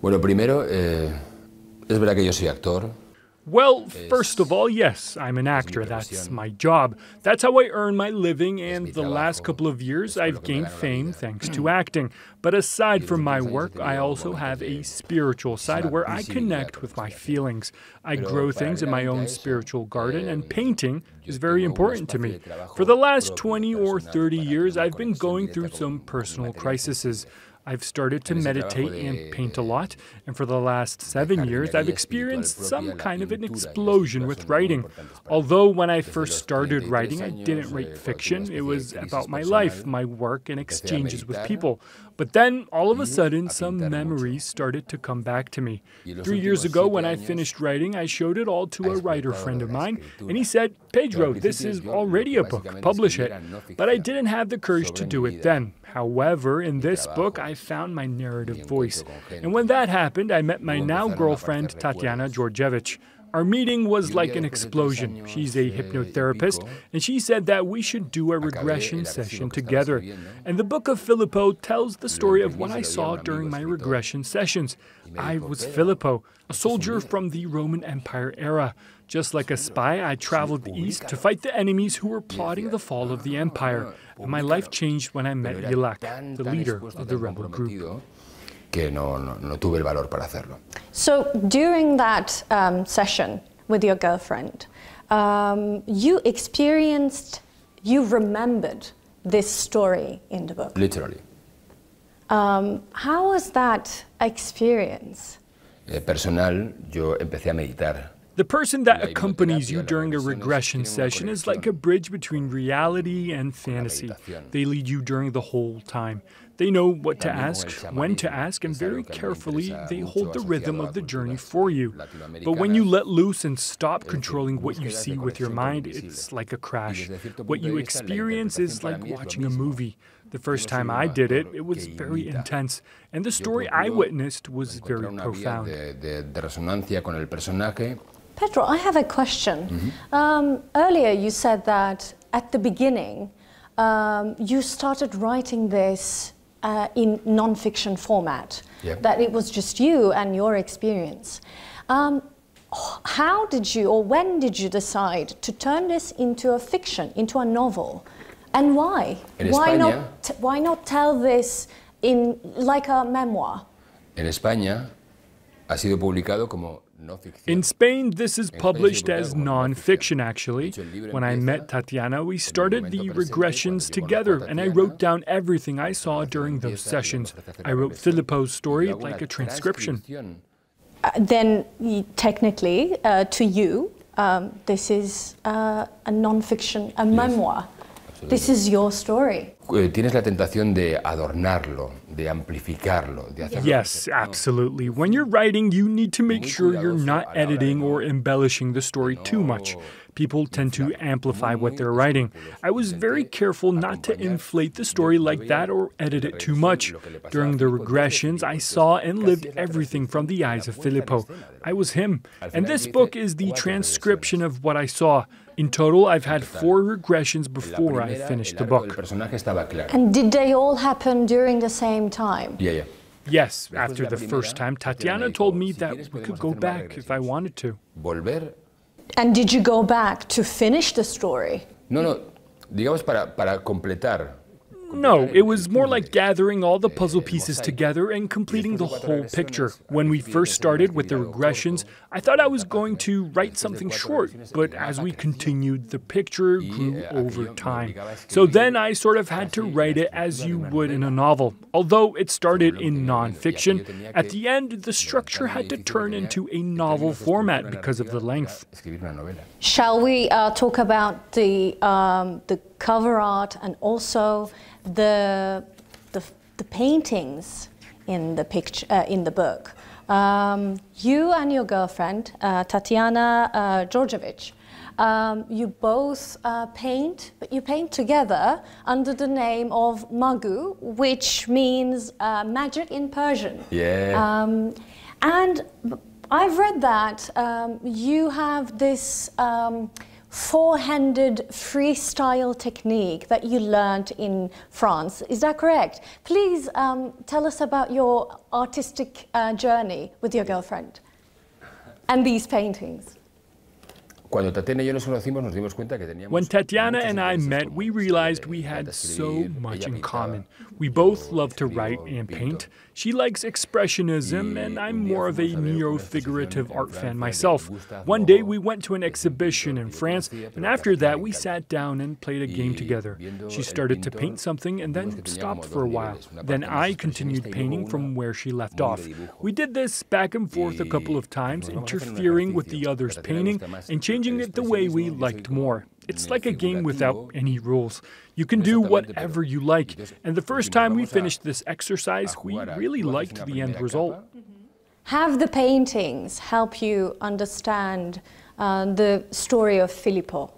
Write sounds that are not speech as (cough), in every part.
Bueno, primero, eh, es verdad que yo soy actor. Well, first of all, yes, I'm an actor. That's my job. That's how I earn my living, and the last couple of years I've gained fame thanks to (clears throat) acting. But aside from my work, I also have a spiritual side where I connect with my feelings. I grow things in my own spiritual garden, and painting is very important to me. For the last 20 or 30 years, I've been going through some personal crises. I've started to meditate and paint a lot, and for the last seven years, I've experienced some kind of an explosion with writing. Although when I first started writing, I didn't write fiction, it was about my life, my work, and exchanges with people. But then, all of a sudden, some memories started to come back to me. Three years ago, when I finished writing, I showed it all to a writer friend of mine, and he said, Pedro, this is already a book, publish it. But I didn't have the courage to do it then. However, in this book, I found my narrative voice. And when that happened, I met my now girlfriend, Tatiana Djordjevic. Our meeting was like an explosion. She's a hypnotherapist, and she said that we should do a regression session together. And the book of Filipo tells the story of what I saw during my regression sessions. I was Filipo, a soldier from the Roman Empire era. Just like a spy, I traveled east to fight the enemies who were plotting the fall of the empire. And my life changed when I met Yilak, the leader of the rebel group. Que no, no, no tuve el valor para hacerlo. So during that um, session with your girlfriend, um, you experienced, you remembered this story in the book. Literally. Um, how was that experience? Eh, personal, yo empecé a meditar. The person that accompanies you during a regression session is like a bridge between reality and fantasy. They lead you during the whole time. They know what to ask, when to ask, and very carefully they hold the rhythm of the journey for you. But when you let loose and stop controlling what you see with your mind, it's like a crash. What you experience is like watching a movie. The first time I did it, it was very intense, and the story I witnessed was very profound. Pedro, I have a question. Mm -hmm. um, earlier, you said that at the beginning, um, you started writing this uh, in non-fiction format. Yep. That it was just you and your experience. Um, how did you, or when did you decide to turn this into a fiction, into a novel, and why? En why España, not? Why not tell this in like a memoir? En España ha sido publicado como in Spain, this is published as non-fiction, actually. When I met Tatiana, we started the regressions together, and I wrote down everything I saw during those sessions. I wrote Filipo's story like a transcription. Uh, then, technically, uh, to you, um, this is uh, a non-fiction, a memoir. This is your story. Eh, tienes la tentación de adornarlo, de amplificarlo, de hacerlo. Yes, absolutely. When you're writing, you need to make sure you're not editing or embellishing the story too much. People tend to amplify what they're writing. I was very careful not to inflate the story like that or edit it too much. During the regressions, I saw and lived everything from the eyes of Filipo. I was him. And this book is the transcription of what I saw. In total, I've had four regressions before I finished the book. And did they all happen during the same time? Yeah, yeah. Yes, after the first time, Tatiana told me that we could go back if I wanted to. And did you go back to finish the story? No, no, digamos para, para completar. No, it was more like gathering all the puzzle pieces together and completing the whole picture. When we first started with the regressions, I thought I was going to write something short, but as we continued, the picture grew over time. So then I sort of had to write it as you would in a novel. Although it started in nonfiction, at the end, the structure had to turn into a novel format because of the length. Shall we uh, talk about the, um, the cover art and also the, the, the paintings in the, picture, uh, in the book. Um, you and your girlfriend, uh, Tatiana uh, Djordjevic, um, you both uh, paint, but you paint together under the name of Magu, which means uh, magic in Persian. Yeah. Um, and I've read that um, you have this um, four-handed freestyle technique that you learned in France. Is that correct? Please um, tell us about your artistic uh, journey with your girlfriend and these paintings. When Tatiana and I met, we realized we had so much in common. We both love to write and paint. She likes expressionism, and I'm more of a neo-figurative art fan myself. One day we went to an exhibition in France, and after that we sat down and played a game together. She started to paint something and then stopped for a while. Then I continued painting from where she left off. We did this back and forth a couple of times, interfering with the other's painting and changing changing it the way we liked more. It's like a game without any rules. You can do whatever you like. And the first time we finished this exercise, we really liked the end result. Have the paintings help you understand uh, the story of Filipo?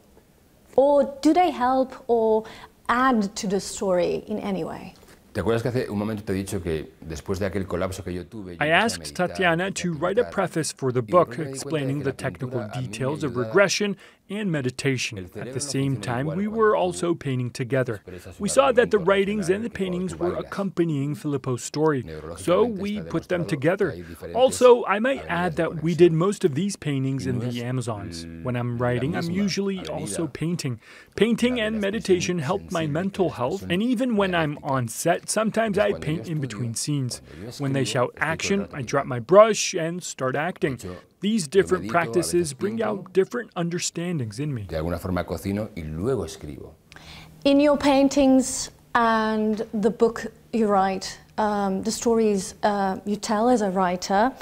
Or do they help or add to the story in any way? ¿Te acuerdas que hace un momento te he dicho que después de aquel colapso que yo tuve... I asked Tatiana to write a preface for the book explaining the technical details of regression and meditation. At the same time, we were also painting together. We saw that the writings and the paintings were accompanying Filipo's story, so we put them together. Also, I might add that we did most of these paintings in the Amazons. When I'm writing, I'm usually also painting. Painting and meditation help my mental health, and even when I'm on set, sometimes I paint in between scenes. When they shout action, I drop my brush and start acting. These different practices bring out different understandings in me. De alguna forma cocino y luego escribo. In your paintings and the book you write, um, the stories uh, you tell as a writer,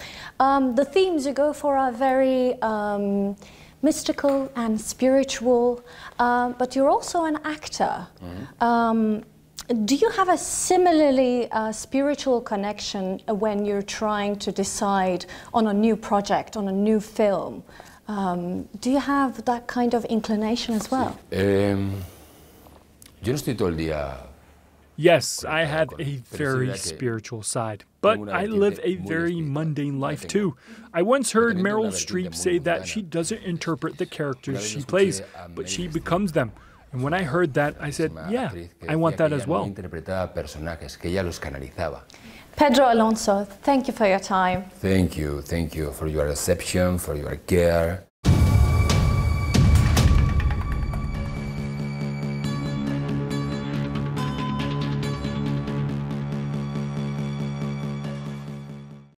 um, the themes you go for are very um, mystical and spiritual, uh, but you're also an actor. Mm -hmm. Do you have a similarly uh, spiritual connection when you're trying to decide on a new project, on a new film? Um, do you have that kind of inclination as well? Um, yo no estoy todo el día Yes, I have a very spiritual side, but I live a very mundane life too. I once heard Meryl Streep say that she doesn't interpret the characters she plays, but she becomes them. And when I heard that, I said, yeah, I want that as well. Pedro Alonso, thank you for your time. Thank you, thank you for your reception, for your care.